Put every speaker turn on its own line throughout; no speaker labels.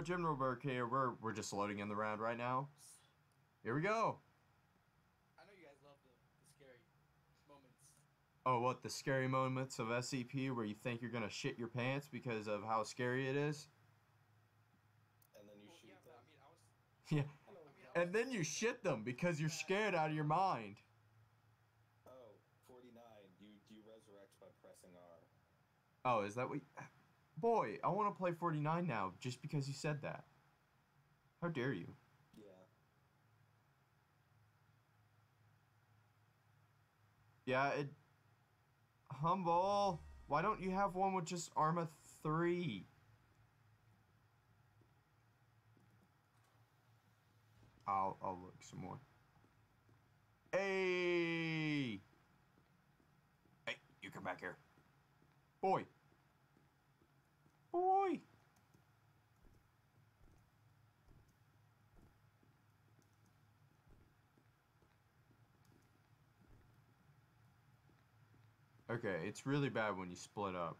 Hello, General Burk here. We're we're just loading in the round right now. Here we go.
I know you guys love the, the scary moments.
Oh, what the scary moments of SCP where you think you're gonna shit your pants because of how scary it is?
And then you
Well,
shoot
yeah,
them.
I mean, I was.
Yeah.
I mean, I
And
was-
then you shit them because you're scared out of your mind.
Oh, 49. You you resurrect by pressing R.
Oh, is that what? Boy, I want to play 49 now just because you said that. How dare you?
Yeah.
Yeah, it. Humble. Why don't you have one with just Arma 3? I'll, I'll look some more. Hey! Hey, you come back here. Boy. Boy. Okay, it's really bad when you split up.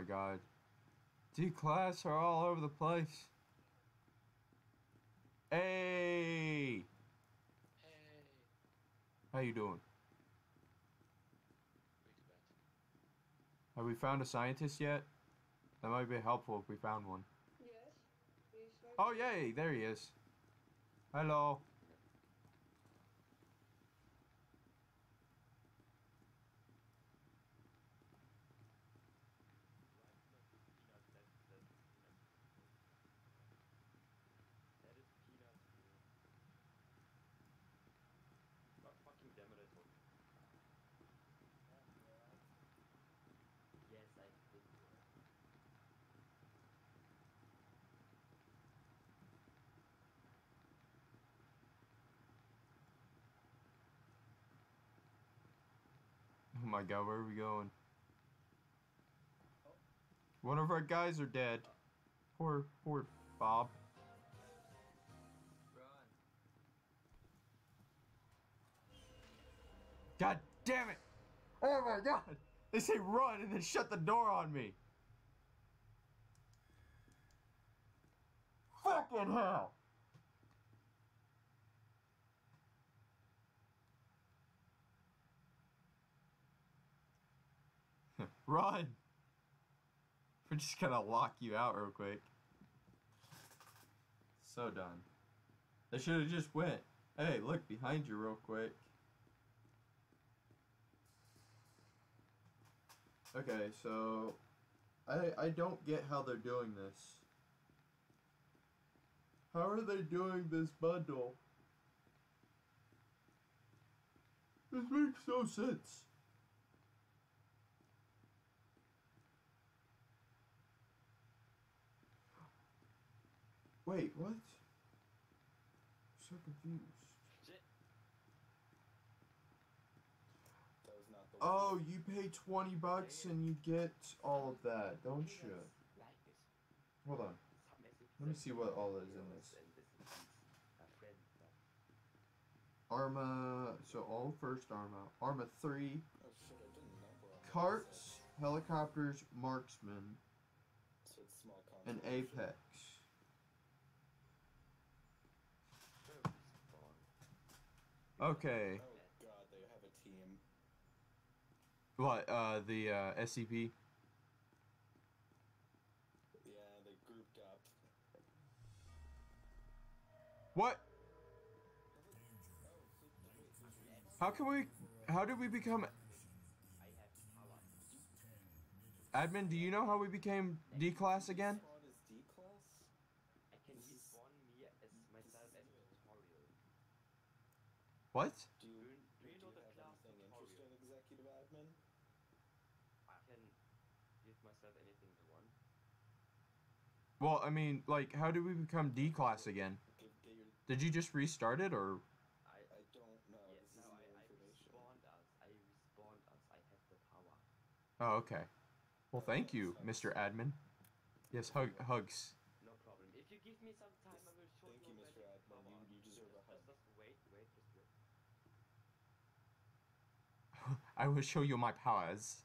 My god. D class are all over the place. Hey!
Hey.
How you doing?
Way too bad.
Have we found a scientist yet? That might be helpful if we found one.
Yes.
Oh yay, there he is. Hello.
That is peanuts, bro. God fucking damn it, I told you. Yes, I did.
Oh my god, where are we going? One of our guys are dead. Poor, poor Bob. God damn it! Oh my god! They say run and then shut the door on me. Fucking hell! Run! We're just gonna lock you out real quick. So done. They should have just went. Hey, look behind you real quick. Okay, so I I don't get how they're doing this. How are they doing this bundle? This makes no sense. Wait, what? so confused. Oh, you pay 20 bucks and you get all of that, don't you? Hold on. Let me see what all is in this. Arma, so all first Arma. Arma 3,
Oh shit, I didn't number on
carts, helicopters,
marksmen,
and apex.
Sure, it's fun.
Okay.
Oh god, they have a team.
What, uh, the uh, SCP?
Yeah, they grouped up.
What? How can we, how did we become,
I have power.
admin, do you know how we became D-class again?
Spawn is D class?
I can respawn me as myself as a tutorial.
What?
Do you,
Do you
do you
know
have anything
tutorial?
interesting, Executive admin?
I can give myself anything I want.
Well, I mean, like, how do we become D class again?
Get, get your.
Did you just restart it, or
I
I don't know.
yes,
this
no,
is
I, I respawned us. I respawned us. I have the power.
oh, okay. Well, thank you, Mr. Admin. Yes, hug, hugs.
No problem. If you give me some time, I will show
Thank
you
you,
magic
Mr. Admin.
power.
You, you deserve a
Just,
hug.
just, just wait, wait, just wait.
I will show you my powers.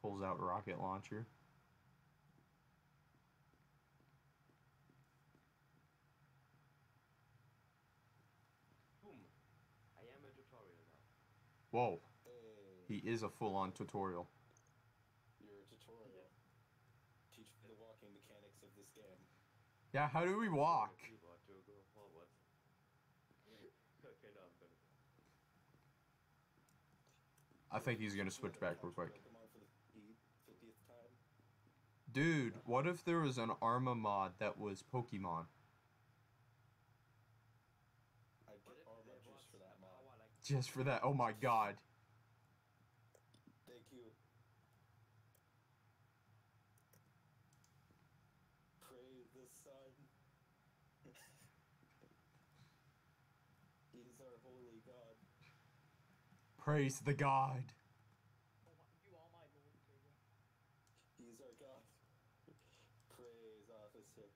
Pulls out rocket launcher.
Boom. I am a tutorial now.
Whoa,
Hey,
he is a full-on tutorial.
you're a tutorial. Teach me the walking mechanics of this game.
Yeah, how do we walk?
Keyboard to go forward. okay, now I'm gonna.
I think he's gonna switch back real quick.
Pokemon for the 50th time.
Dude, what if there was an Arma mod that was Pokemon?
I'd get
if
armor
there
juice
was
for that mod.
Just for that, oh my god.
Thank you. Praise the sun. He's our holy god.
Praise the god.
You are my lord,
He's our god. Praise officer.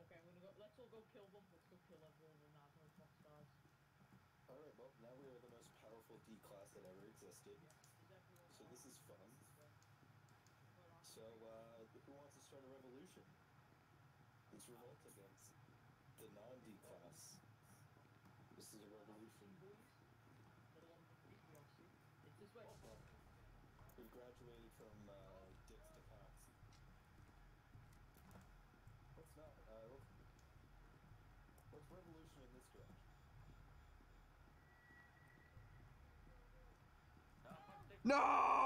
Okay, I'm gonna go. Let's all go kill them. Let's go kill everyone in that no clock stars.
Alright, well, now we are the most powerful D class that ever existed. So this is fun. So, uh, who wants to start a revolution? Let's revolt against the non-D class. This is a revolution.
We
graduated from uh, dicks to. Let's not. Uh, let's revolution in this direction.
No!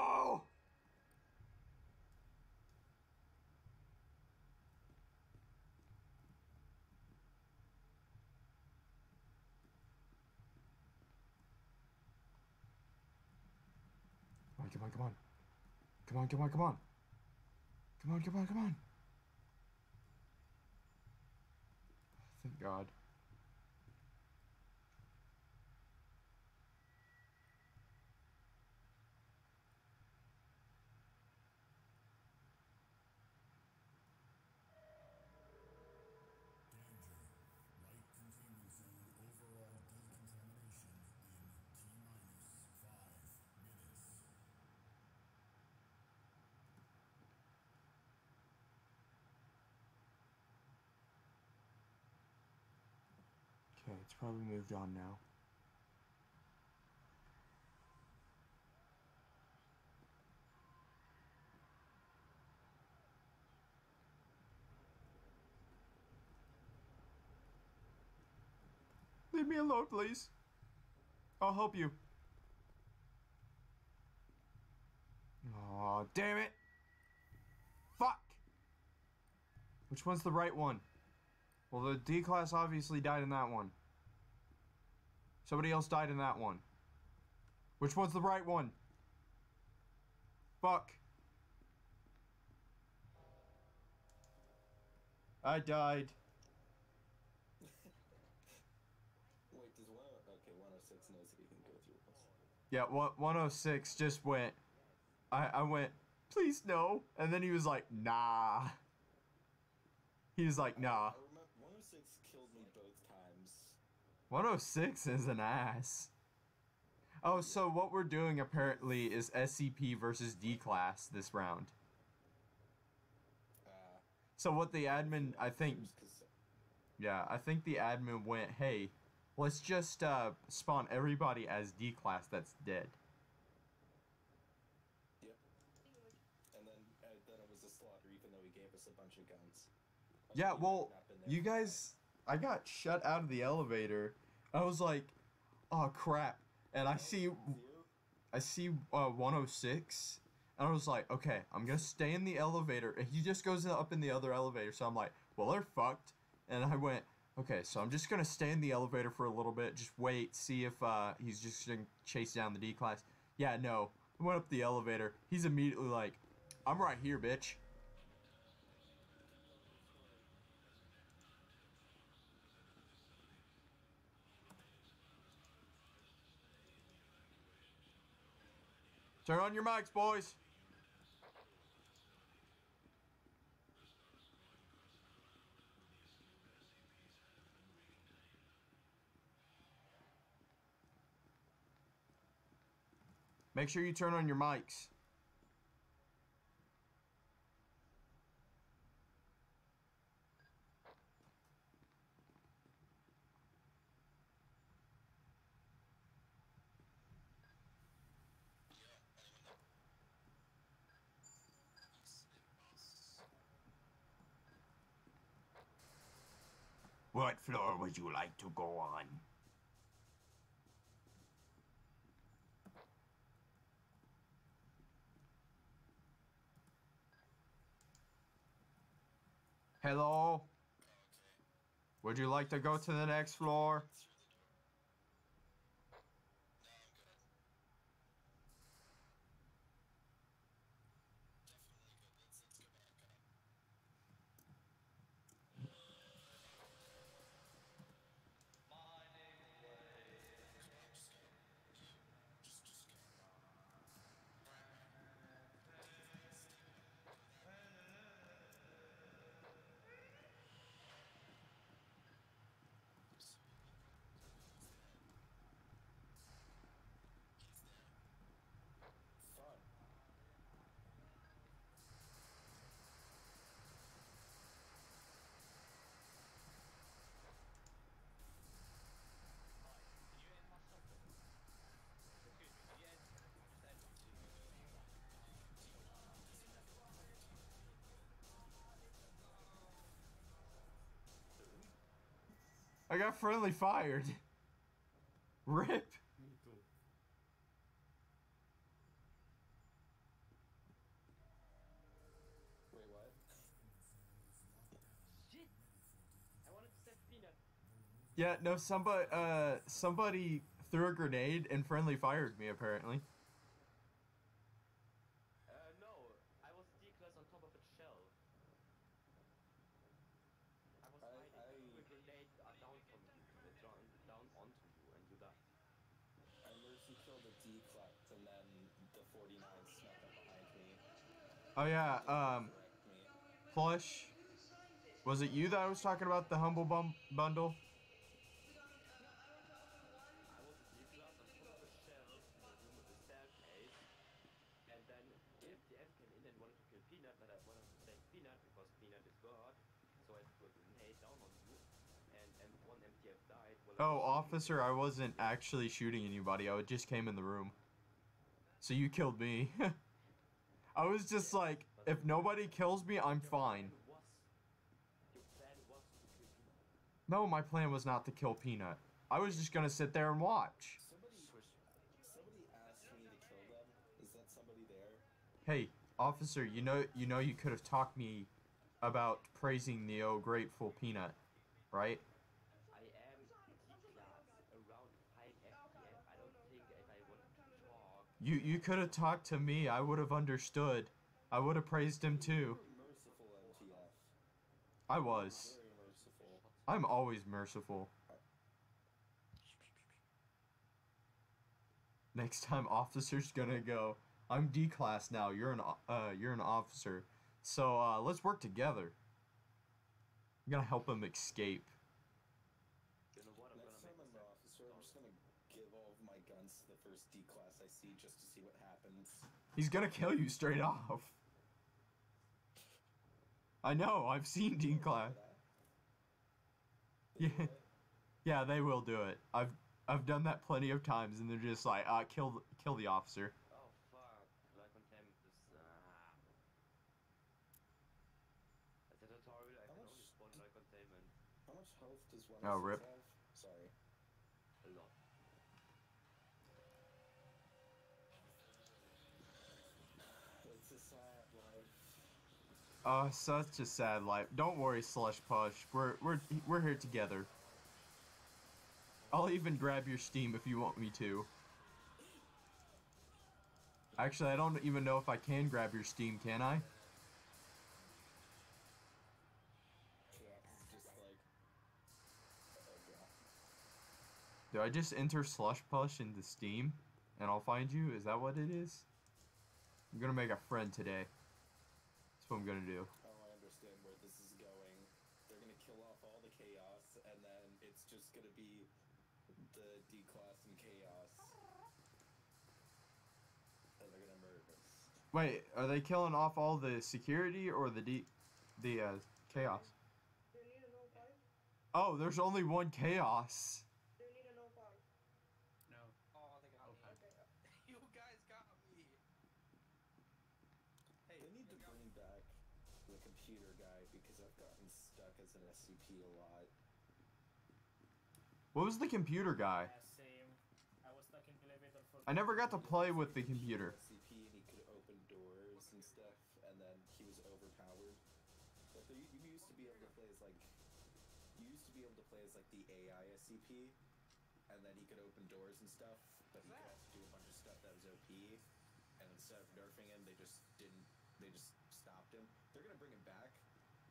Come on, come on, come on. Come on, come on, come on. Come on, come on. Thank God. It's probably moved on now. Leave me alone, please. I'll help you. Oh, damn it. Fuck. Which one's the right one? Well, the D class obviously died in that one. Somebody else died in that one. Which one's the right one? Fuck. I died.
Wait, does one? Oh, okay, 106 knows that he can go through.
Yeah, one- 106 just went. I, I went, please no. And then he was like, nah. He was like, nah.
I remember 106 killed me both times.
106 is an ass. Oh, so what we're doing apparently is SCP versus D class this round.
Uh,
So what the admin, I think, yeah, I think the admin went, hey, let's just uh, spawn everybody as D class that's dead.
Yep. And then, uh, then it was a slaughter, even though he gave us a bunch of guns. Like,
Yeah, well,
not been there
you guys, I got shut out of the elevator. I was like, oh crap, and I see, I see uh, 106, and I was like, okay, I'm gonna stay in the elevator. And he just goes up in the other elevator, so I'm like, well, they're fucked. And I went, Okay, so I'm just gonna stay in the elevator for a little bit. Just wait, see if uh, he's just gonna chase down the D class. Yeah, no. I went up the elevator. He's immediately like, "I'm right here, bitch." Turn on your mics, boys. Make sure you turn on your mics. What floor would you like to go on? Hello? Would you like to go to the next floor? Got friendly fired. Rip.
Wait, what?
Shit! I wanted to set peanut.
Yeah, no, somebody uh somebody threw a grenade and friendly fired me apparently.
Uh, no, I was D class on top of a shell. I was
I-
hiding. I threw a
I-
grenade uh, down from you, uh, down, down onto you, and you died.
I mercy killed a D class and then the 49 snuck up behind me.
Oh yeah, um Plush. Was it you that I was talking about the humble bum- bundle? Oh, officer. I wasn't actually shooting anybody. I just came in the room. So you killed me. I was just like, if nobody kills me, I'm fine. No, my plan was not to kill Peanut. I was just gonna sit there and watch. Hey, officer, you know you know you could have talked me about praising the oh grateful Peanut, right?
I am D-class around 5 FPF. I don't think if I wanted to talk.
You you could have talked to me. I would have understood. I would have praised him too.
Merciful, MTF.
I was.
Merciful.
I'm always merciful. Next time, officer's gonna go. I'm D class now. You're an uh, you're an officer. So uh, let's work together. I'm gonna help him escape.
You know what? I'm
Next
gonna
time
make
I'm
a
an officer, I'm just gonna give all of my guns to the first D class I see just to see what happens.
He's gonna kill you straight off. I know. I've seen Dean class. Yeah. Yeah, they will do it. I've I've done that plenty of times, and they're just like, uh, kill kill the officer.
Oh fuck! Like contempt is. Ah. As a tutorial, I can only spawn like containment.
How much health does one
Oh,
of
rip.
have? Sorry.
A lot.
It's a sad life.
Oh, such a sad life. Don't worry, Slush Push. We're we're we're here together. I'll even grab your Steam if you want me to. Actually, I don't even know if I can grab your Steam, can I? Do I just enter Slush Push into Steam and I'll find you? Is that what it is? I'm gonna make a friend today. That's what I'm gonna do.
Oh, I understand where this is going. They're gonna kill off all the chaos, and then it's just gonna be the D class and chaos. And they're gonna murder us.
Wait, are they killing off all the security or the D, the uh, chaos?
Do you need a no five?
Oh, there's only one chaos.
Do you need a no five?
No. Oh, they got me.
Okay.
You guys got me. Hey,
They need to
you got
bring back the computer guy because I've gotten stuck as an SCP a lot.
What was the computer guy?
Yeah, same. I was stuck in the elevator for.
I never got to play with the computer.
SCP and he could open doors and stuff, and then he was overpowered. But there, you used to be able to play as like, you used to be able to play as like the AI SCP, and then he could open doors and stuff. But he could also do a bunch of stuff that was OP. And instead of nerfing him, they just didn't. They just stopped him. They're gonna bring him back,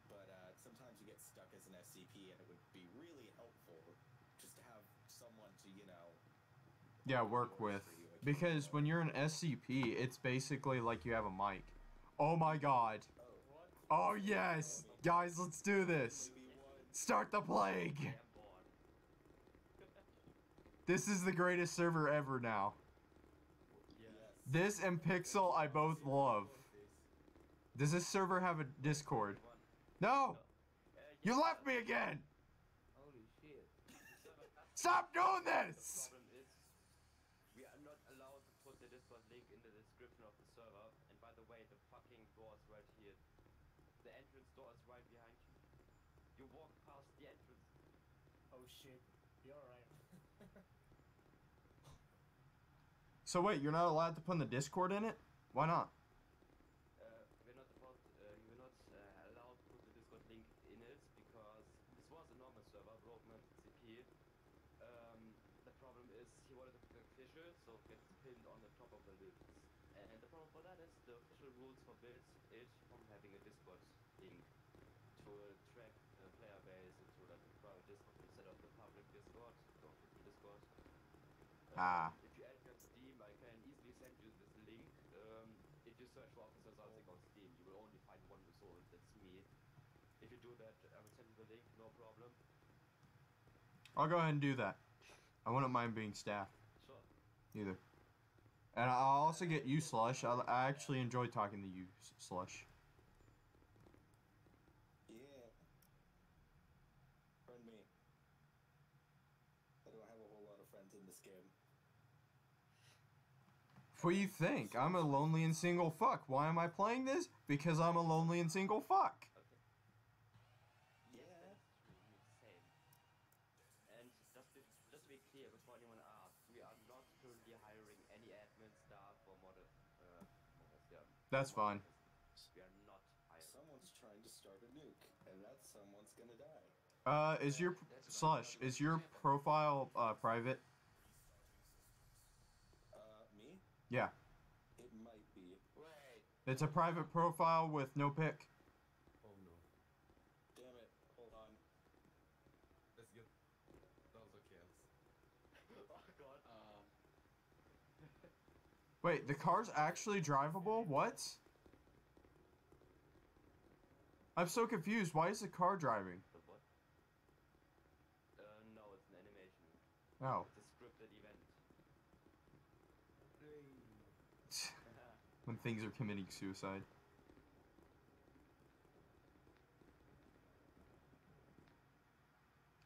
but uh, sometimes you get stuck as an SCP, and it would be really helpful just to have someone to you know
Yeah, work with. Because when you're an SCP, it's basically like you have a mic. Oh my god.
Oh,
Oh yes! Guys, let's do this! Start the plague!
I am bored.
This is the greatest server ever now. This and Pixel I both love. Does this server have a Discord? No! You left me again!
Holy shit.
Stop doing this!
we are not allowed to put the Discord link in the description of the server. And by the way, the fucking door is right here. The entrance door is right behind you. You walk past the entrance.
Oh shit. You're.
So wait, you're not allowed to put in the Discord in it? Why not?
Uh, we're not about, uh, we're not uh, allowed to put the Discord link in it because this was a normal server, Broken CP. Um, the problem is he wanted to be official, so it gets pinned on the top of the list. And the problem for that is the it from having a Discord link to track uh, player base and to like a private Discord instead of the public Discord, the Discord. Uh,
Ah.
If you add me on Steam, I can easily send you this link. Um, if you search for Officer Salzig on Steam, you will only find one result. That's me. If you do that, I will send you the link. No problem.
I'll go ahead and do that. I wouldn't mind being staff
Sure.
either. And I'll also get you, Slush. I, I actually enjoy talking to you, Slush.
Yeah. Friend me. I don't have a whole lot of friends in this game.
What do you think? I'm a lonely and single fuck. Why am I playing this? Because I'm a lonely and single fuck.
That's
fine.
We are not hiring.
Someone's trying to start a nuke, and that someone's gonna die.
Uh, is your Slush, is your profile uh, private?
Uh, me?
Yeah.
It might be.
Wait.
It's a private profile with no pic.
Oh no.
Damn it. Hold on.
Let's get those kills.
oh god.
Um.
Wait, the car's actually drivable? What? I'm so confused. Why is the car driving?
The what? Uh, no, it's an animation.
Oh.
It's a scripted event.
when things are committing suicide.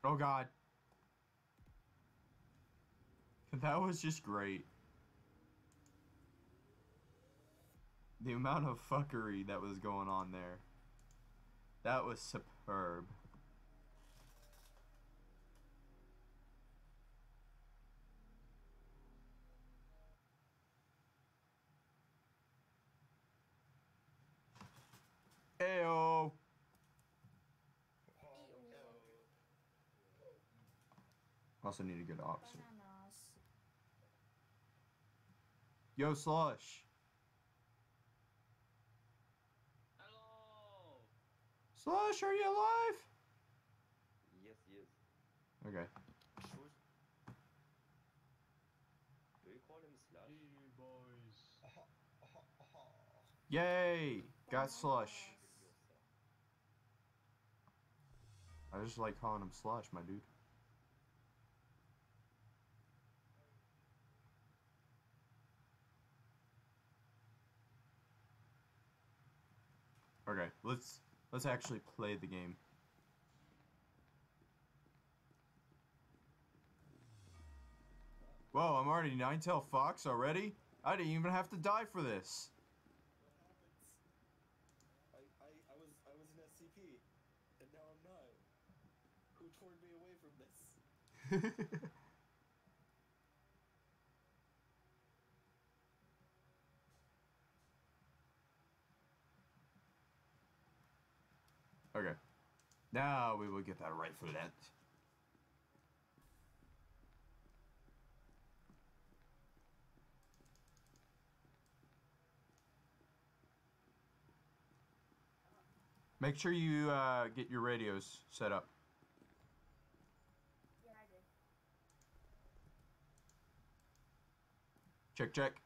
Oh god. That was just great. The amount of fuckery that was going on there. That was superb. Ayo. Also need a good option. Yo, Slush. Slush, are you alive?
Yes, yes.
Okay.
Should... Do you call him Slush?
Hey, boys.
Yay! Got Slush. I just like calling him Slush, my dude. Okay, let's let's actually play the game. Whoa, I'm already Nine-Tailed Fox already? I didn't even have to die for this.
I, I, I was I was an SCP, and now I'm not. Who me away from this?
okay. Now we will get that right rightful end. Make sure you uh, get your radios set up.
Yeah, I did.
Check, check.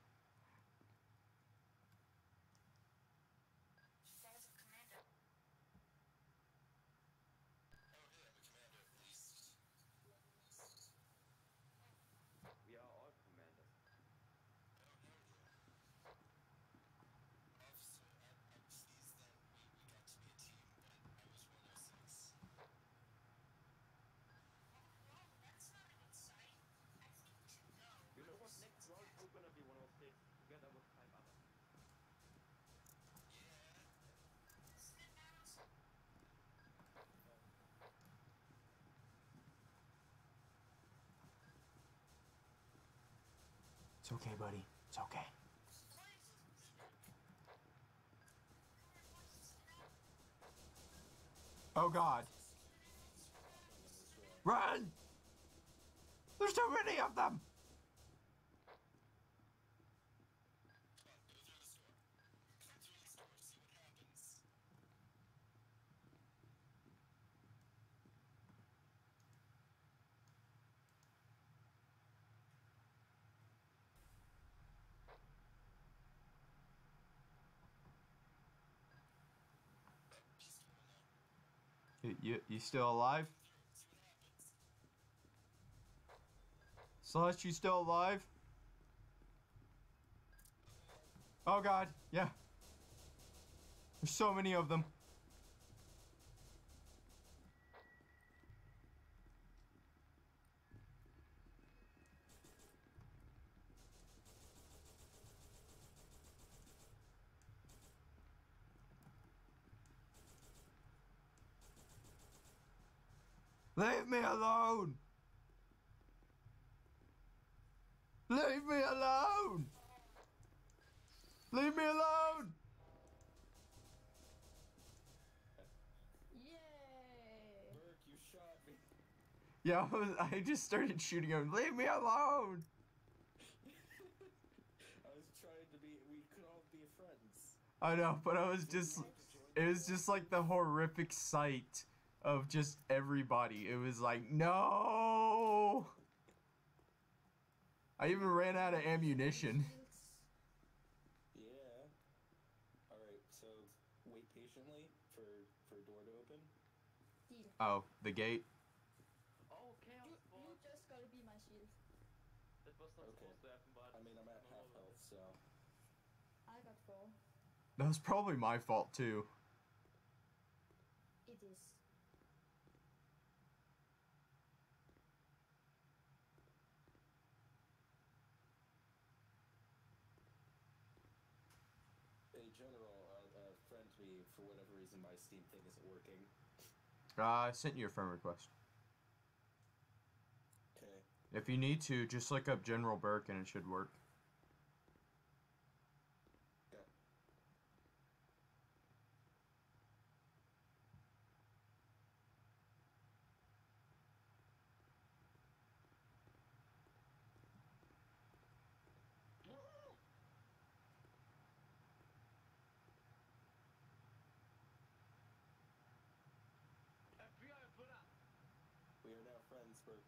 it's okay, buddy. It's okay. Oh God. Run! There's too many of them! You, you, still alive? Celeste, you still alive? Oh god, yeah. There's so many of them. Leave me alone! Leave me alone! Leave me alone!
Yay!
Burk, you shot me.
Yeah, I, was, I just started shooting him. Leave me alone!
I was trying to be. We could all be friends.
I know, but I was just. It was just like the horrific sight of just everybody. It was like, no! I even ran out of ammunition.
Yeah. All right. So wait patiently for for a door to open.
Deal.
Oh, the gate?
Oh, chaos
You, you just gotta be my shield.
That was not
Okay.
supposed to happen, but
I mean, I'm at half health, so
I got four.
That was probably my fault too.
Uh,
I sent you a friend request. Okay. If you need to, just look up General Burk and it should work.
We friends, Burk.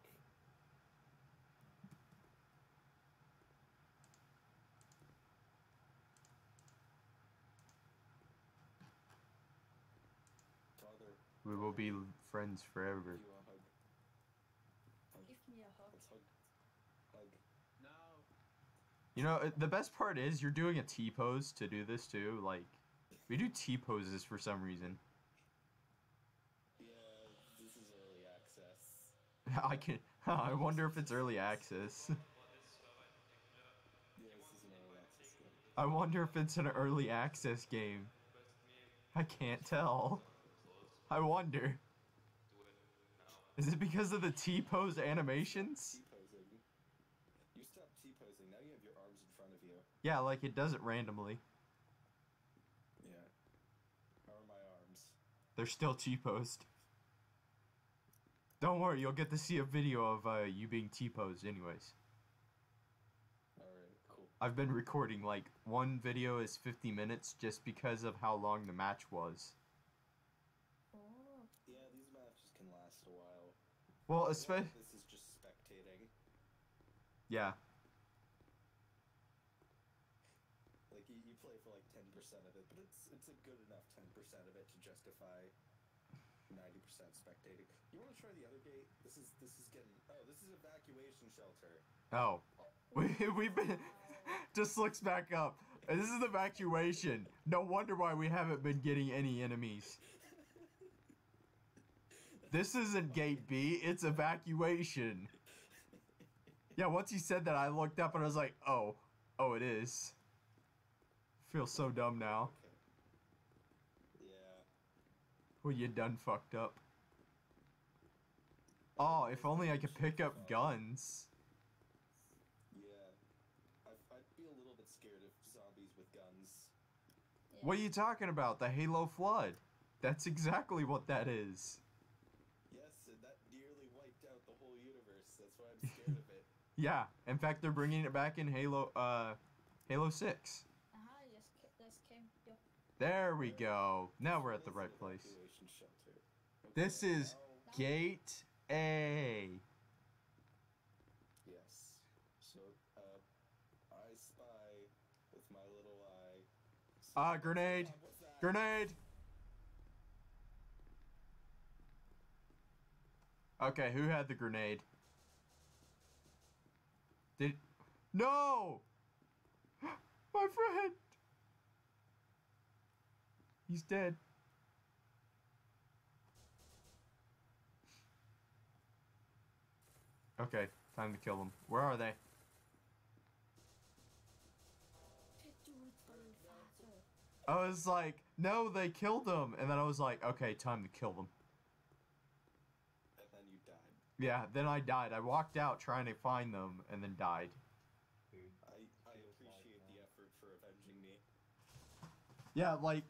Father,
We will be friends forever.
give you a hug. Hug.
Give me a hug.
Let's hug. Hug.
No.
You know, uh, the best part is you're doing a T pose to do this too. Like, we do T poses for some reason.
Yeah, this is early access.
I can. I wonder if it's early access.
Yeah, this is an early access game.
I wonder if it's an early access game. I can't tell. I wonder. Is it because of the T pose animations?
T-posing. You stopped T-posing, now you have your arms in front of you.
Yeah, like it does it randomly.
Yeah. How are my arms?
They're still T posed. Don't worry, you'll get to see a video of uh, you being T posed, anyways.
Alright, cool.
I've been recording like one video is 50 minutes just because of how long the match was.
Oh.
Yeah, these matches can last a while.
Well,
A lot of
especially
This is just spectating.
yeah,
Like you, you play for like ten percent of it, but it's it's a good enough ten percent of it to justify ninety percent spectating. You want to try the other gate? This is this is getting. Oh, this is evacuation shelter.
Oh, we we've been just looks back up. This is evacuation. No wonder why we haven't been getting any enemies. This isn't gate B, it's evacuation. Yeah, once he said that, I looked up and I was like, oh, oh, it is. Feel so dumb now.
Okay. Yeah.
Well, you done fucked up. Oh, if only I could pick up guns.
Yeah. I, I'd be a little bit scared of zombies with guns.
Yeah.
What are you talking about? The Halo Flood. That's exactly what that is.
Yes, and that nearly wiped out the whole universe. That's why I'm scared of it.
Yeah. In fact, they're bringing it back in Halo uh Halo 6.
Aha, yes, ca- this came. Yo.
There we go. Now we're at the right place. This is Gate A.
Yes. So, uh, I spy with my little eye.
Ah, grenade.
What's that?
Grenade. Okay, who had the grenade? Did No! My friend. He's dead. Okay, time to kill them. Where are they?
Do it for your father.
I was like, no, they killed them. And then I was like, okay, time to kill them.
And then you died.
Yeah, then I died. I walked out trying to find them and then died.
I, I appreciate the effort for avenging me.
Yeah, like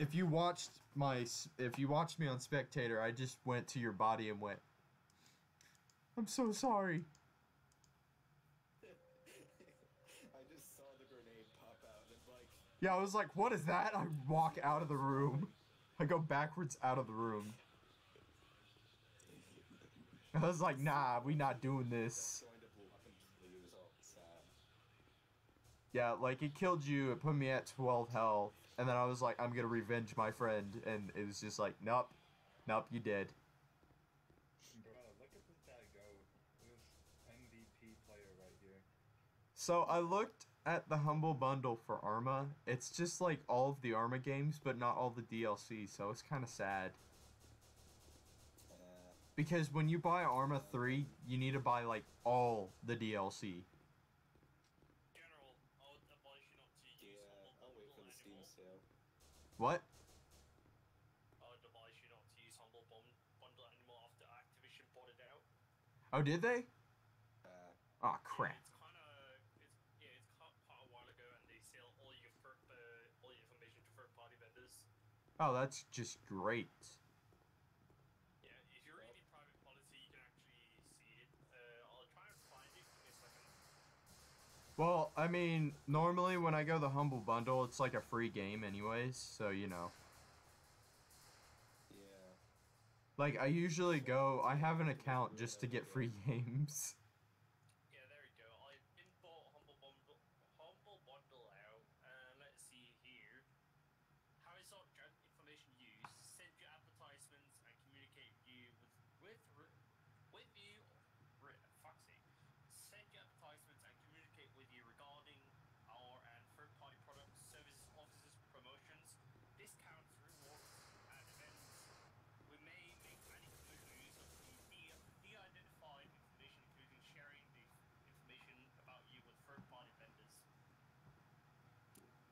if you watched my if you watched me on Spectator, I just went to your body and went I'm so sorry.
I just saw the grenade pop out and like,
Yeah, I was like, what is that? I walk out of the room. I go backwards out of the room. I was like, nah, we not doing this.
going to blow up and lose all sad.
Yeah, like it killed you, it put me at 12 health, and then I was like, I'm gonna revenge my friend, and it was just like, nope, nope, you did. So I looked at the Humble Bundle for Arma. It's just like all of the Arma games, but not all the DLC, so it's kind of sad.
Uh,
Because when you buy Arma 3, you need to buy like all the DLC.
General, I would advise you not to use
yeah,
Humble
I'll wait for the Steam sale.
What?
I would advise you not to use Humble Bun- Bundle anymore after Activision bought it out.
Oh, did they?
Uh,
Oh crap.
It's kind of it's yeah, it's caught caught a while ago, and they sell all your third, uh, all your information to third-party vendors.
Oh, that's just great.
Yeah, if you're reading private policy, you can actually see it. Uh, I'll try and find it. Give me a second.
Well, I mean, normally when I go the humble bundle, it's like a free game anyways, so you know.
Yeah.
Like I usually go I have an account just to get free games.
Yeah, there we go. I import humble bundle, humble bundle out, and let's see here. How is our gen- information used? Send you advertisements and communicate you with with re- with you. Re- fuck's sake. Send you advertisements and communicate with you regarding our and third-party products, services, offices, promotions, discounts, rewards, and events. We may make any commercial use of the de- de-identified information, including sharing the f- information about you with third-party vendors.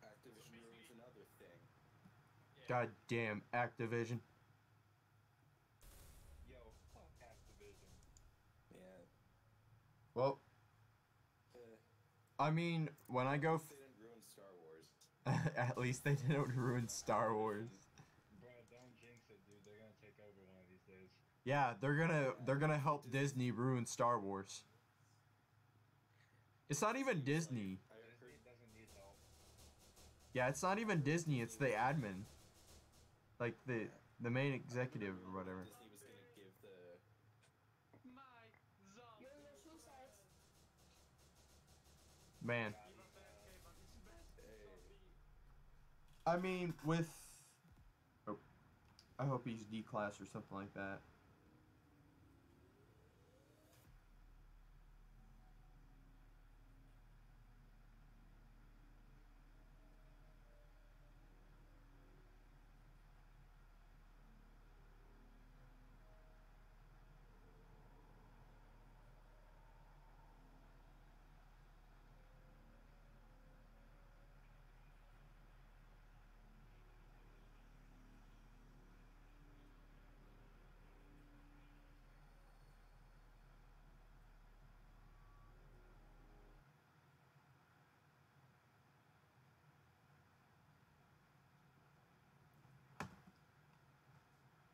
Activision ruins another thing.
Yeah.
God damn Activision.
Yo, fuck Activision.
Yeah.
Well,
Uh,
I mean, when I go
they didn't ruin Star Wars.
at least they didn't ruin Star Wars.
Bro, don't jinx it, dude. They're gonna take over one of these days.
Yeah, they're gonna they're gonna help Disney ruin Star Wars. It's not even Disney. Yeah, it's not even Disney. It's the admin, like the the main executive or whatever.
Disney was gonna give the.
Man, I mean, with. Oh, I hope he's D class or something like that.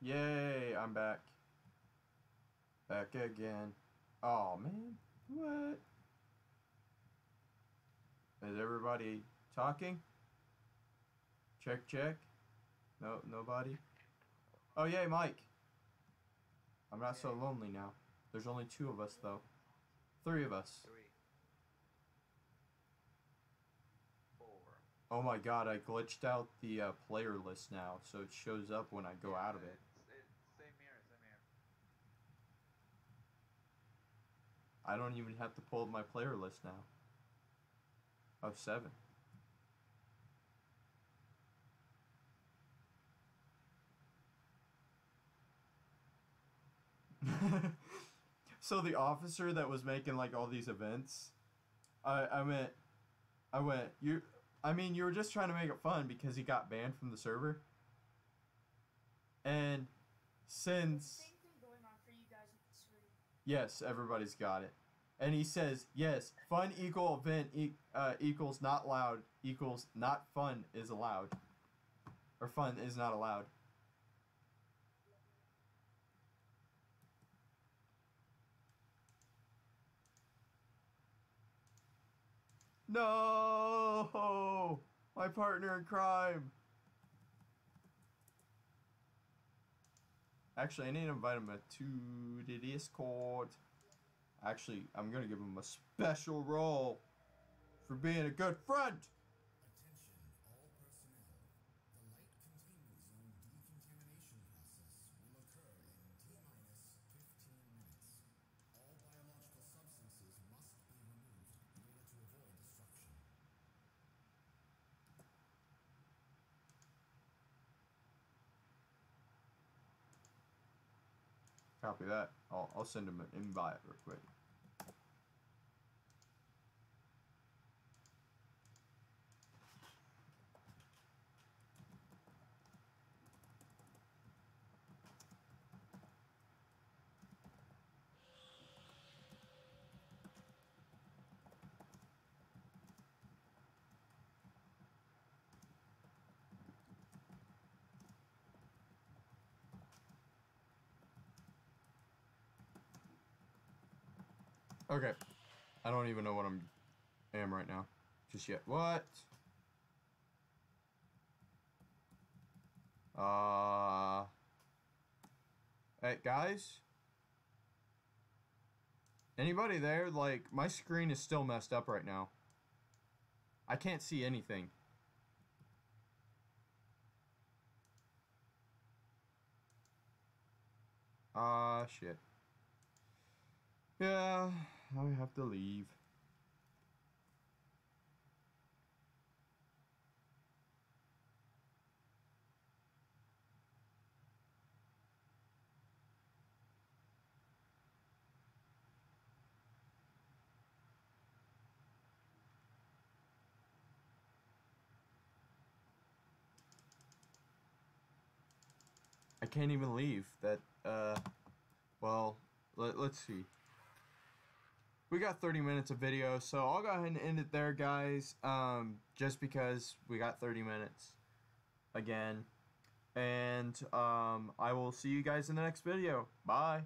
Yay, I'm back. Back again. Oh man, what? Is everybody talking? Check, check. No, nobody. Oh yay, Mike. I'm not so lonely now. There's only two of us though. Three of us.
Three. Four.
Oh my god, I glitched out the uh, player list now, so it shows up when I go out of it.
It's, it's same here, same here.
I don't even have to pull up my player list now. of seven. so the officer that was making like all these events, I I went, I went. You, I mean, you were just trying to make it fun because he got banned from the server. And since
Same thing going on for you guys with the stream.
Yes, everybody's got it. And he says, yes, fun equal event e- uh, equals not loud equals not fun is allowed. Or fun is not allowed. No! My partner in crime! Actually, I need to invite him to the Discord. Actually, I'm gonna give him a special role for being a good friend. Copy that. I'll, I'll send him an invite real quick. Okay. I don't even know what I'm am right now. Just yet. What? Uh Hey guys? Anybody there? Like my screen is still messed up right now. I can't see anything. Ah, shit. Yeah, I have to leave. I can't even leave. That, uh, well, let, let's see. We got 30 minutes of video, so I'll go ahead and end it there, guys. Um, just because we got 30 minutes again. And, um, I will see you guys in the next video. Bye.